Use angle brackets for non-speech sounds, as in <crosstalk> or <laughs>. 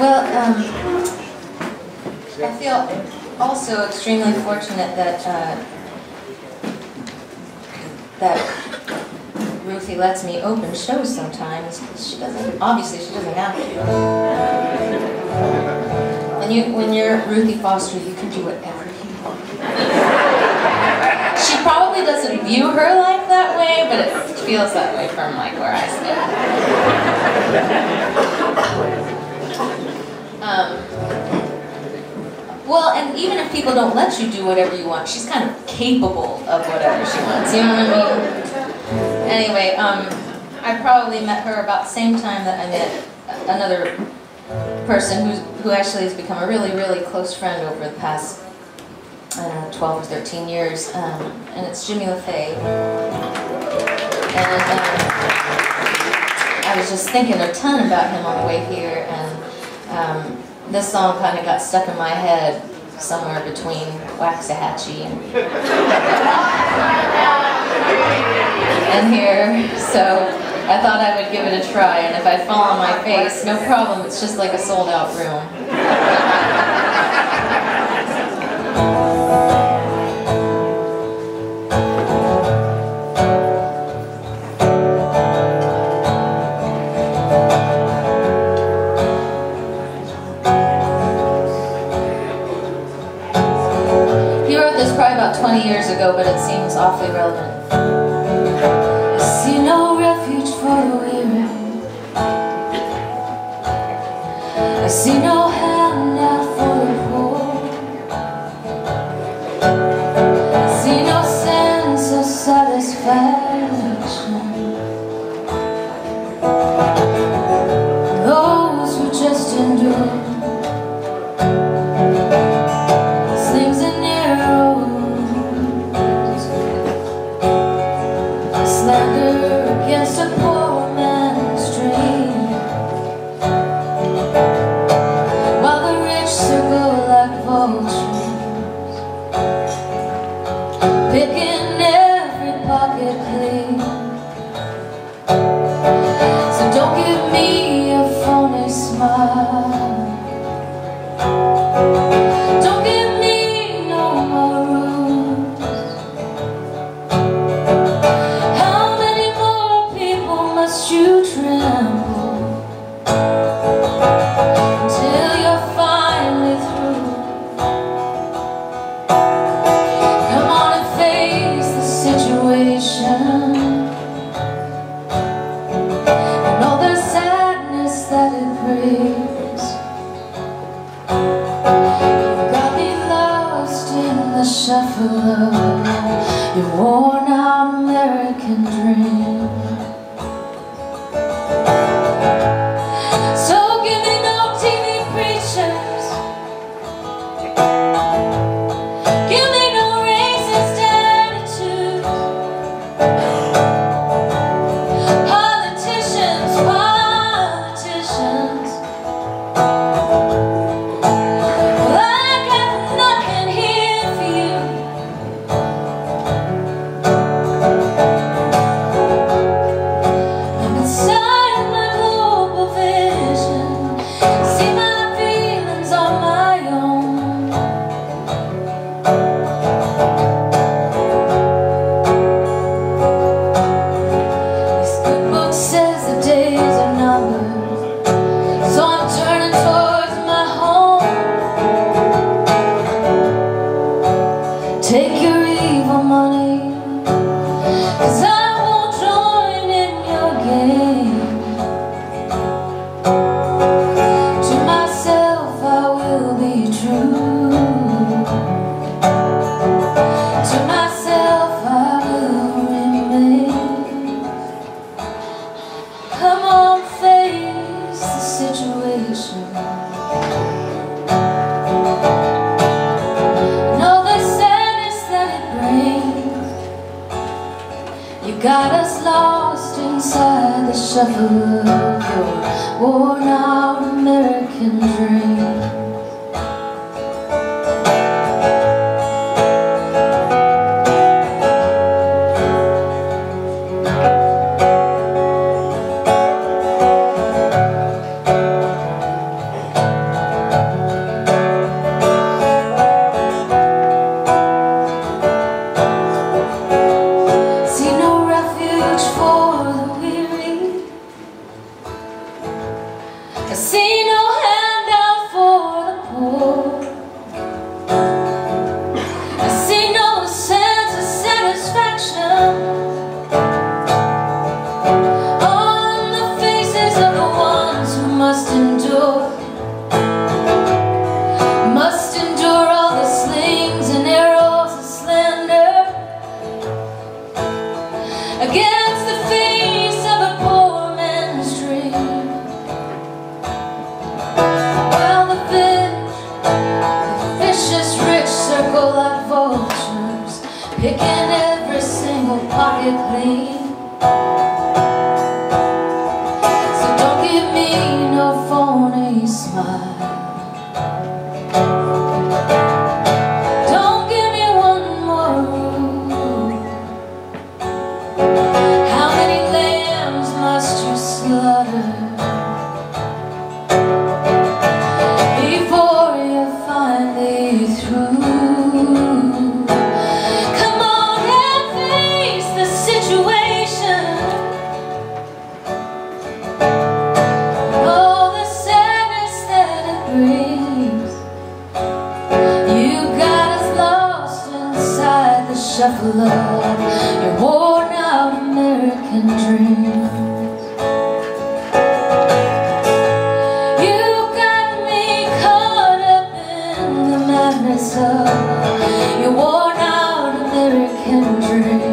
Well, um, I feel also extremely fortunate that uh, that Ruthie lets me open shows sometimes. She doesn't. Obviously, she doesn't have to. When you when you're Ruthie Foster, you can do whatever you want. She probably doesn't view her life that way, but it feels that way from like where I stand. Um, well, and even if people don't let you do whatever you want, she's kind of capable of whatever she wants. You know what I mean? Anyway, um, I probably met her about the same time that I met another person who's, who actually has become a really, really close friend over the past, I don't know, 12 or 13 years, um, and it's Jimmy LaFave. And um, I was just thinking a ton about him on the way here, and um, this song kind of got stuck in my head somewhere between Waxahachie and, <laughs> and here. So I thought I would give it a try, and if I fall on my face, no problem, it's just like a sold out room. <laughs> this probably about 20 years ago, but it seems awfully relevant. I see no refuge for the weary. I see no You got us lost inside the shuffle of your worn out American dream. Circle like vultures, picking every single pocket clean. Of your worn out American dreams. You got me caught up in the madness of your worn out American dreams.